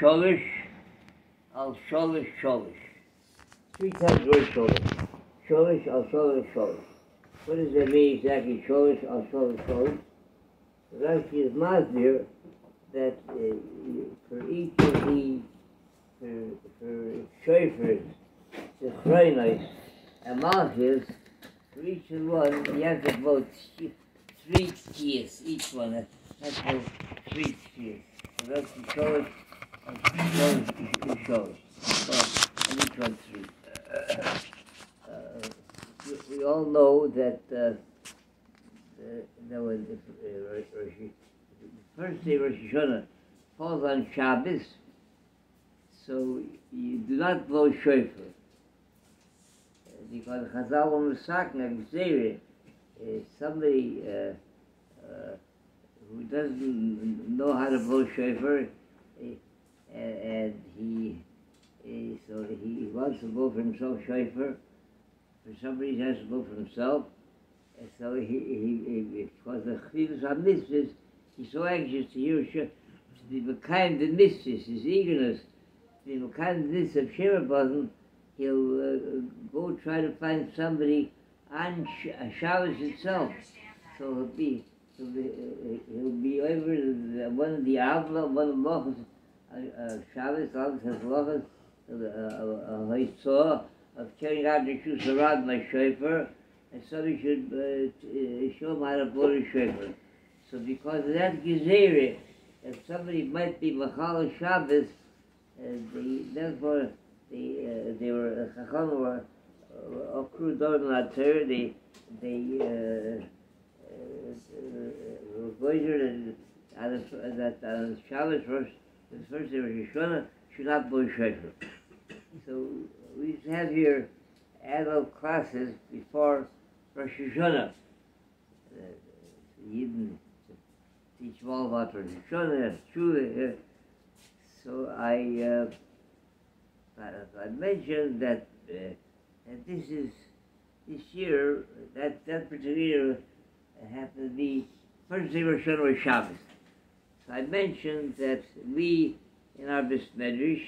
sholish, al sholish sholish. Three times word sholish. Sholish, al sholish sholish. What does that mean exactly? Sholish, al sholish sholish. Rashi is masbir that uh, for each of the for, for shofars, the chronos, and malchus, for each one, you have to vote three tiers, each one has to three tiers. So that's the And each one three. Uh, we, all know that uh, uh, there was uh, the first day Rosh Hashanah falls on Shabbos, so you do not blow shofar. Uh, Because Chazal on the uh, somebody uh, uh, who doesn't know how to blow shofar, uh, and he uh, so he wants to blow for himself shofar. For some reason, he has to blow for himself. And so he, he, he because the Chvidus HaMitzvahs, he's so anxious to hear to be kind the mitzvahs, his eagerness, to be kind the mitzvah of Button, he'll uh, go try to find somebody on Sh- uh, Shabbos itself. So he'll be, he'll be, uh, he'll be over the, one of the Avla, one of the Lochas, uh, Shabbos, August has Lochas, uh, uh, uh, of carrying out the Shus Harad, my shofar, and somebody should uh, show him how to blow the shofar. So because of that gezerah, if somebody might be Machal Shabbos, uh, they, therefore they, uh, they were, uh, Chacham were accrued Dorim Later, they, they, uh, uh, uh, Goyzer that, on the- Shabbos first, the first day should not blow shofar. So we have here adult classes before Rosh Hashanah. Uh, Yidden teach them all about Rosh Hashanah, true. Uh, so I, uh, I, I mentioned that, uh, that this is, this year, that, that particular year happened to be first day of Rosh Hashanah was Shabbos. I mentioned that we, in our Bismedrish,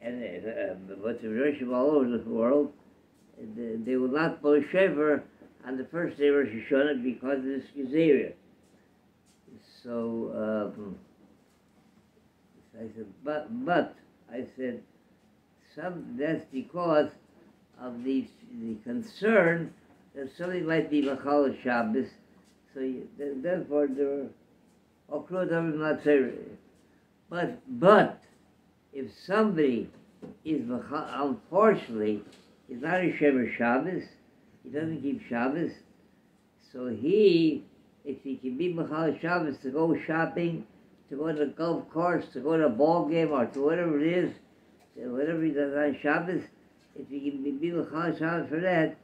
and uh, but the Rosh all over the world, they, will not blow shofar on the first day of Rosh Hashanah because of this Gezerah. So um, I said, but but I said, some that's because of the the concern that somebody might be Machal Shabbos, so you, therefore there are Okrot not say, but but if somebody is unfortunately is not a Shemer Shabbos, he doesn't keep Shabbos, so he, if he can be Mechal Shabbos to go shopping, to go to the golf course, to go to a ball game, or to whatever it is, whatever he does on Shabbos, if he can be, Mechal Shabbos for that,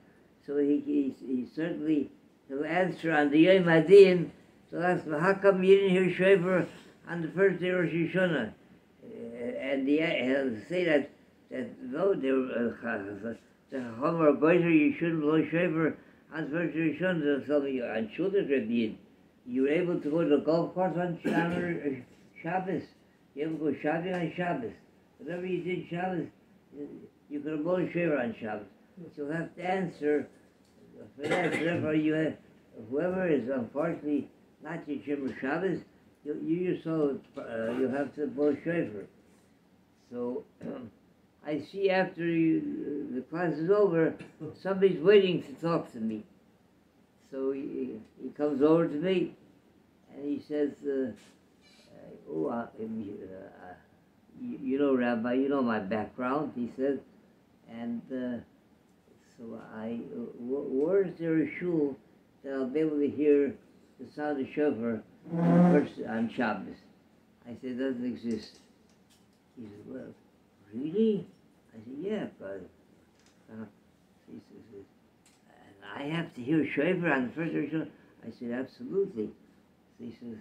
so he, he, he certainly will answer on the Yom HaDin, so that's how come you didn't hear Shofar on the first day of Rosh Hashanah? Uh, and the he'll say that that no, they were uh, the Homer Goizer, you shouldn't blow shofar on the first day of Rosh Hashanah. So you on Shudas Rabin, you were able to go to the golf course on Shabbos. You to go shopping on Shabbos. Whatever you did Shabbos, you could have blown shofar on Shabbos. So you'll have to answer for that. Therefore, you have, whoever is unfortunately not your Shemar Shabbos, you, you yourself, uh, you have to blow shofar. So I see after you, the class is over, somebody's waiting to talk to me. So he, he comes over to me and he says, uh, uh, "Oh, uh, um, uh, you, you know, Rabbi, you know my background." He says, and uh, so I, uh, where is there a shul that I'll be able to hear the sound of first on Shabbos? I said, doesn't exist. He said, well, really? I said, yeah, but uh, he says, I have to hear shofar on the first of Shofar? I said, absolutely. So he says,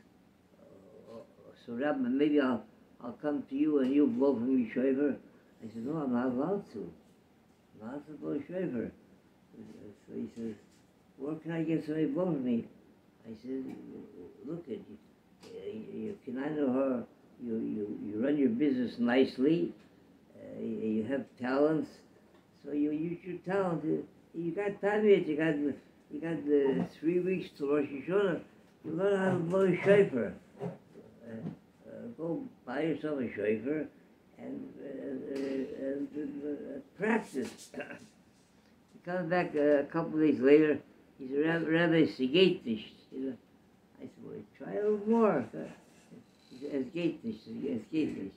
oh, so Rabbi, maybe I'll, I'll come to you and you'll blow for me shofar. I said, no, I'm not allowed to. I'm not allowed to blow shofar. So he says, where can I get somebody to blow for me? I said, look at you. You can I know her, you, you, you run your business nicely, uh, you, have talents, so you use your talent. You, got time yet, you got, you got uh, three weeks to Rosh Hashanah, you learn how to blow a shofar. Uh, uh, go buy yourself a shofar and, uh, uh, and uh, practice. he comes back uh, a couple days later, he's a Rabbi. I said, well, try a little more. He said, Esgetnish, Esgetnish.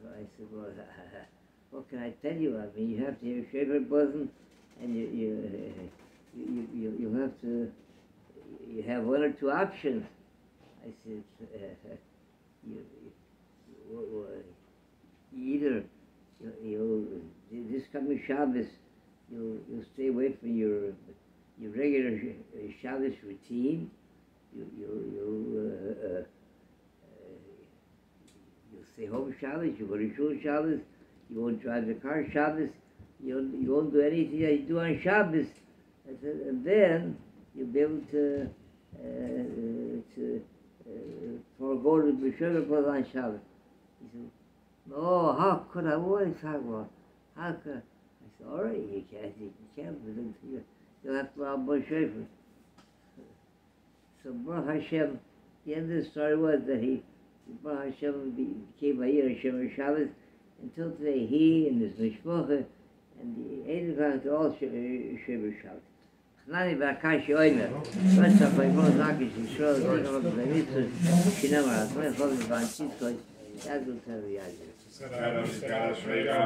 So I said, well, what can I tell you? I mean, you have to have shaver button, and you, you, you, you, you have to, you have one or two options. I said, uh, you, you, either you, you this coming Shabbos, you you stay away from your your regular Shabbos routine. You you you uh, uh, you stay home Shabbos. You go to shul Shabbos. You won't drive the car Shabbos. You won't, you won't do anything that you do on Shabbos. And then you'll be able to uh, to uh, forego the B'Shem on Shabbos. He said, no, how could I always talk about? How could I said, all right, you can't, you can't, but gesagt, war aber Schäfer. So, Baruch Hashem, the end of the story was that he, Baruch Hashem became a year Shabbos, until today he and his Mishpoche and the Eidekar to all Shem Shabbos. Nani ba kashi oimer, was a bei mo zaki shi shol go no de nitsu, shina ma at me fol ba chi so, ya du ta ri ya. Sara ra ni ga shrei ga.